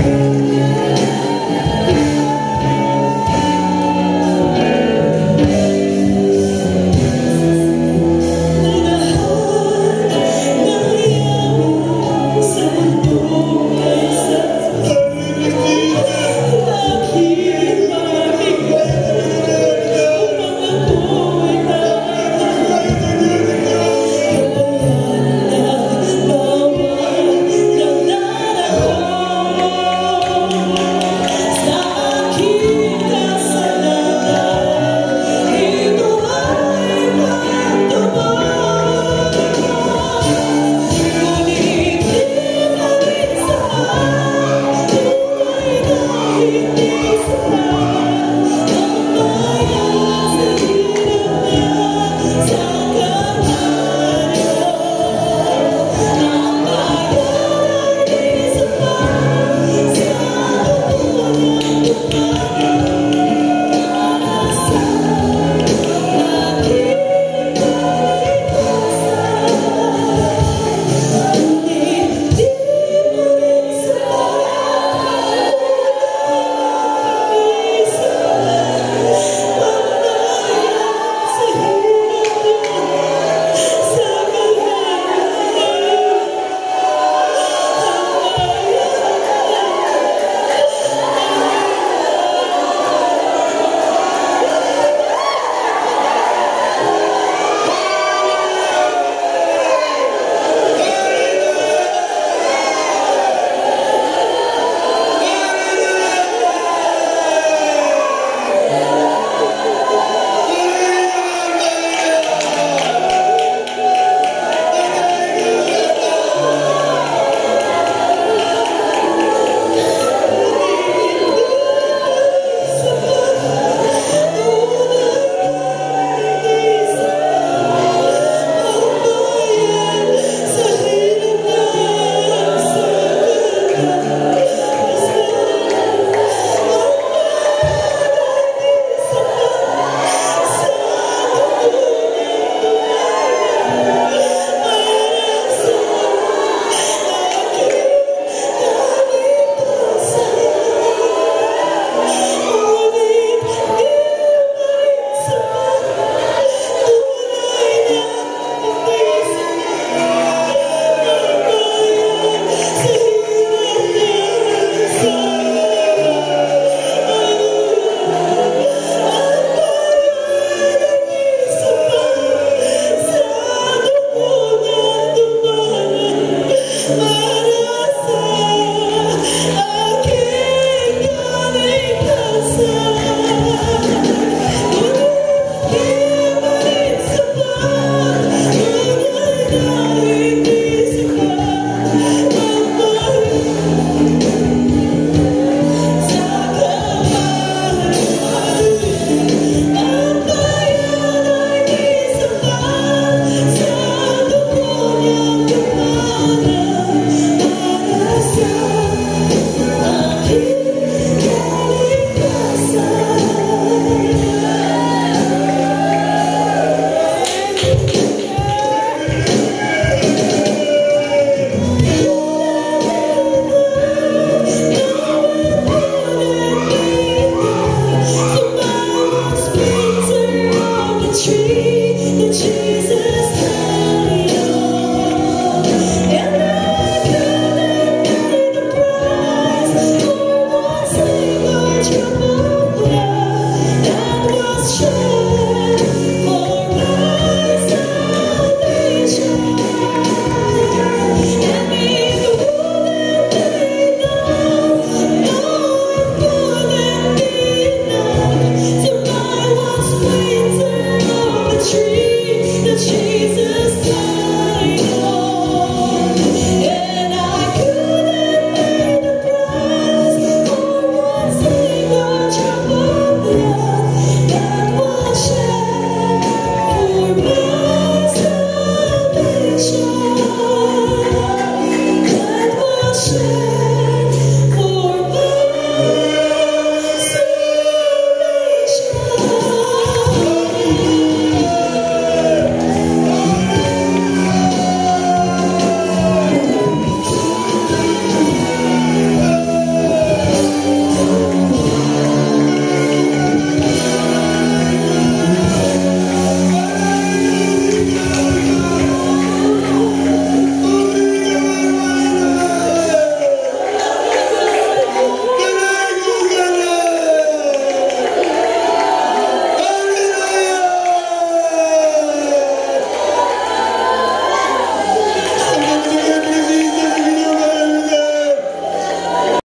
Amen.